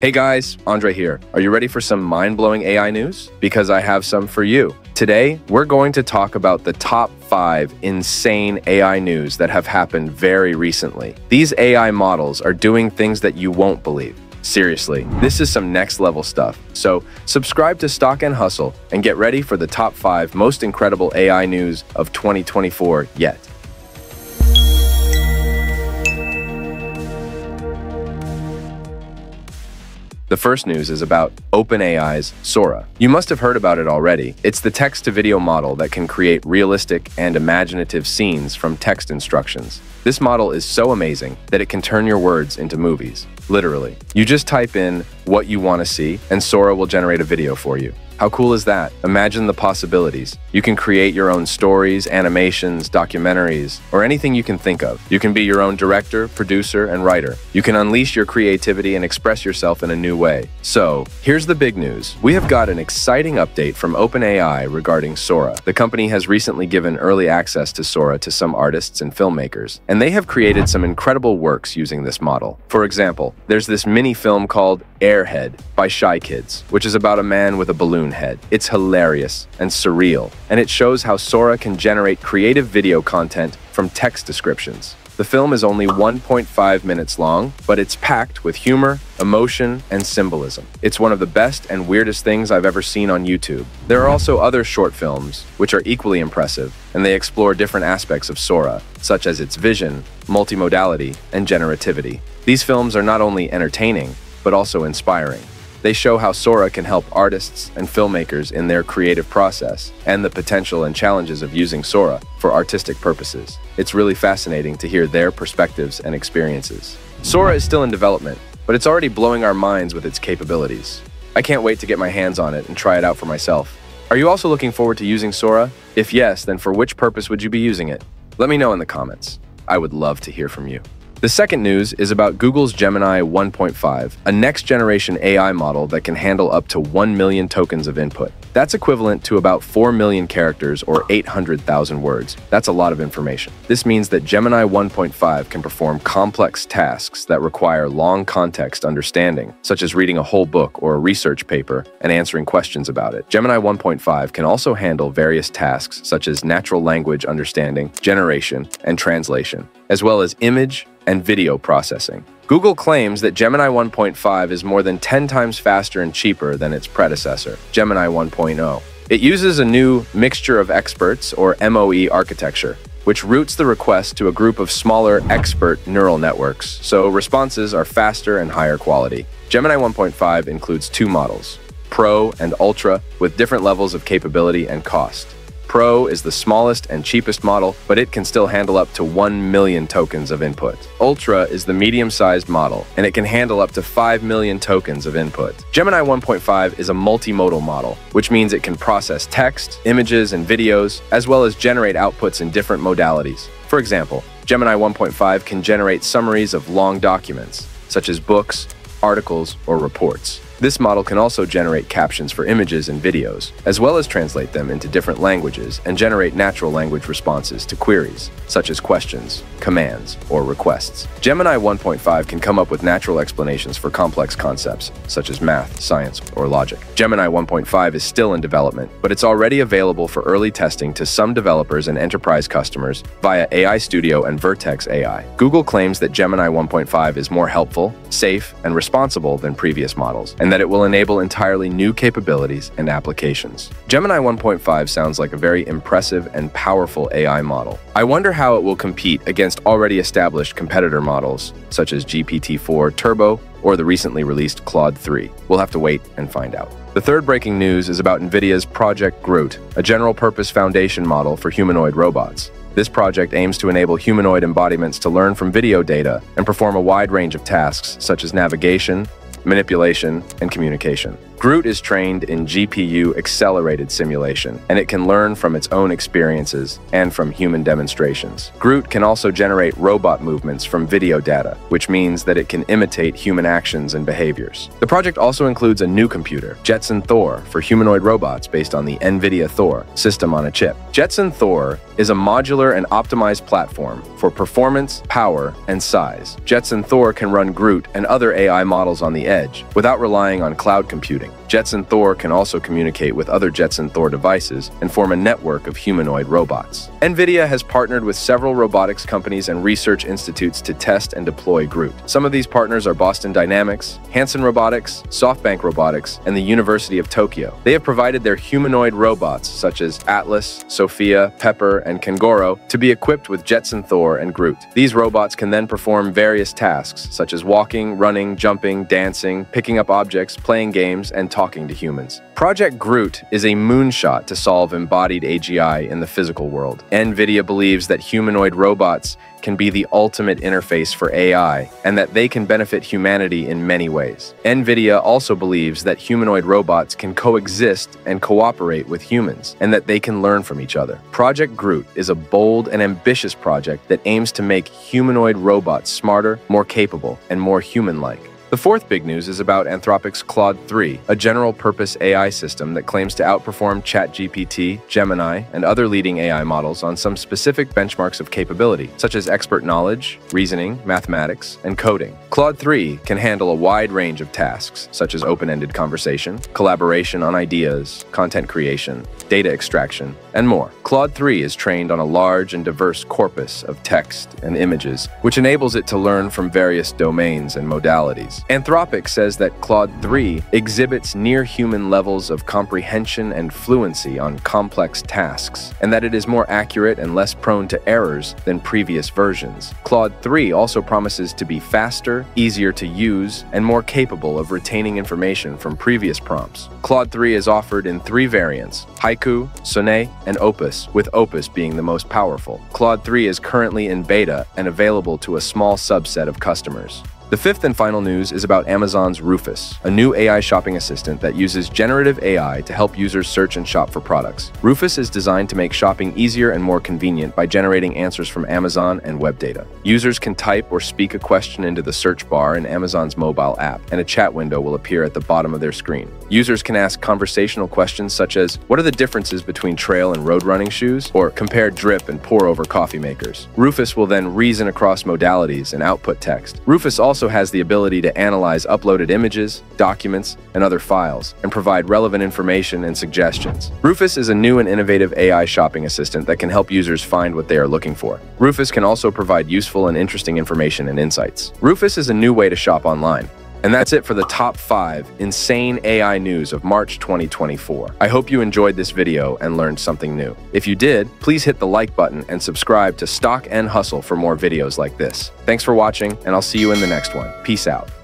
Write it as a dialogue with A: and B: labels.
A: Hey guys, Andre here. Are you ready for some mind blowing AI news? Because I have some for you. Today, we're going to talk about the top five insane AI news that have happened very recently. These AI models are doing things that you won't believe. Seriously, this is some next level stuff. So, subscribe to Stock N Hustle and get ready for the top five most incredible AI news of 2024 yet. The first news is about OpenAI's Sora. You must have heard about it already. It's the text to video model that can create realistic and imaginative scenes from text instructions. This model is so amazing that it can turn your words into movies. Literally. You just type in what you want to see, and Sora will generate a video for you. How cool is that? Imagine the possibilities. You can create your own stories, animations, documentaries, or anything you can think of. You can be your own director, producer, and writer. You can unleash your creativity and express yourself in a new way. So, here's the big news. We have got an exciting update from OpenAI regarding Sora. The company has recently given early access to Sora to some artists and filmmakers, and they have created some incredible works using this model. For example, there's this mini film called Airhead by Shy Kids, which is about a man with a balloon head. It's hilarious and surreal, and it shows how Sora can generate creative video content from text descriptions. The film is only 1.5 minutes long, but it's packed with humor, emotion, and symbolism. It's one of the best and weirdest things I've ever seen on YouTube. There are also other short films, which are equally impressive, and they explore different aspects of Sora, such as its vision, multimodality, and generativity. These films are not only entertaining, but also inspiring. They show how Sora can help artists and filmmakers in their creative process and the potential and challenges of using Sora for artistic purposes. It's really fascinating to hear their perspectives and experiences. Sora is still in development, but it's already blowing our minds with its capabilities. I can't wait to get my hands on it and try it out for myself. Are you also looking forward to using Sora? If yes, then for which purpose would you be using it? Let me know in the comments. I would love to hear from you. The second news is about Google's Gemini 1.5, a next generation AI model that can handle up to 1 million tokens of input. That's equivalent to about 4 million characters or 800,000 words. That's a lot of information. This means that Gemini 1.5 can perform complex tasks that require long context understanding, such as reading a whole book or a research paper and answering questions about it. Gemini 1.5 can also handle various tasks such as natural language understanding, generation, and translation, as well as image and video processing. Google claims that Gemini 1.5 is more than 10 times faster and cheaper than its predecessor, Gemini 1.0. It uses a new mixture of experts, or MOE architecture, which routes the request to a group of smaller expert neural networks, so responses are faster and higher quality. Gemini 1.5 includes two models, Pro and Ultra, with different levels of capability and cost. Pro is the smallest and cheapest model, but it can still handle up to 1 million tokens of input. Ultra is the medium-sized model, and it can handle up to 5 million tokens of input. Gemini 1.5 is a multimodal model, which means it can process text, images, and videos, as well as generate outputs in different modalities. For example, Gemini 1.5 can generate summaries of long documents, such as books, articles, or reports. This model can also generate captions for images and videos, as well as translate them into different languages and generate natural language responses to queries, such as questions, commands, or requests. Gemini 1.5 can come up with natural explanations for complex concepts, such as math, science, or logic. Gemini 1.5 is still in development, but it's already available for early testing to some developers and enterprise customers via AI Studio and Vertex AI. Google claims that Gemini 1.5 is more helpful, safe, and responsible than previous models, and that it will enable entirely new capabilities and applications. Gemini 1.5 sounds like a very impressive and powerful AI model. I wonder how it will compete against already established competitor models, such as GPT-4 Turbo or the recently released Claude 3. We'll have to wait and find out. The third breaking news is about NVIDIA's Project Groot, a general-purpose foundation model for humanoid robots. This project aims to enable humanoid embodiments to learn from video data and perform a wide range of tasks such as navigation, manipulation, and communication. Groot is trained in GPU accelerated simulation, and it can learn from its own experiences and from human demonstrations. Groot can also generate robot movements from video data, which means that it can imitate human actions and behaviors. The project also includes a new computer, Jetson Thor, for humanoid robots based on the NVIDIA Thor system on a chip. Jetson Thor is a modular and optimized platform for performance, power, and size. Jetson Thor can run Groot and other AI models on the edge without relying on cloud computing. Jetson Thor can also communicate with other Jetson Thor devices and form a network of humanoid robots. NVIDIA has partnered with several robotics companies and research institutes to test and deploy Groot. Some of these partners are Boston Dynamics, Hanson Robotics, SoftBank Robotics, and the University of Tokyo. They have provided their humanoid robots, such as Atlas, Sophia, Pepper, and Kangoro, to be equipped with Jetson Thor and Groot. These robots can then perform various tasks, such as walking, running, jumping, dancing, picking up objects, playing games, and talking to humans. Project Groot is a moonshot to solve embodied AGI in the physical world. NVIDIA believes that humanoid robots can be the ultimate interface for AI and that they can benefit humanity in many ways. NVIDIA also believes that humanoid robots can coexist and cooperate with humans and that they can learn from each other. Project Groot is a bold and ambitious project that aims to make humanoid robots smarter, more capable, and more human-like. The fourth big news is about Anthropic's Claude 3, a general purpose AI system that claims to outperform ChatGPT, Gemini, and other leading AI models on some specific benchmarks of capability, such as expert knowledge, reasoning, mathematics, and coding. Claude 3 can handle a wide range of tasks, such as open ended conversation, collaboration on ideas, content creation, data extraction, and more. Claude 3 is trained on a large and diverse corpus of text and images, which enables it to learn from various domains and modalities. Anthropic says that Claude 3 exhibits near human levels of comprehension and fluency on complex tasks, and that it is more accurate and less prone to errors than previous versions. Claude 3 also promises to be faster, easier to use, and more capable of retaining information from previous prompts. Claude 3 is offered in three variants Haiku, Sonnet, and Opus, with Opus being the most powerful. Claude 3 is currently in beta and available to a small subset of customers. The fifth and final news is about Amazon's Rufus, a new AI shopping assistant that uses generative AI to help users search and shop for products. Rufus is designed to make shopping easier and more convenient by generating answers from Amazon and web data. Users can type or speak a question into the search bar in Amazon's mobile app, and a chat window will appear at the bottom of their screen. Users can ask conversational questions such as, what are the differences between trail and road running shoes? Or compare drip and pour over coffee makers. Rufus will then reason across modalities and output text. Rufus also also has the ability to analyze uploaded images, documents, and other files, and provide relevant information and suggestions. Rufus is a new and innovative AI shopping assistant that can help users find what they are looking for. Rufus can also provide useful and interesting information and insights. Rufus is a new way to shop online. And that's it for the top 5 insane AI news of March 2024. I hope you enjoyed this video and learned something new. If you did, please hit the like button and subscribe to Stock N Hustle for more videos like this. Thanks for watching, and I'll see you in the next one. Peace out.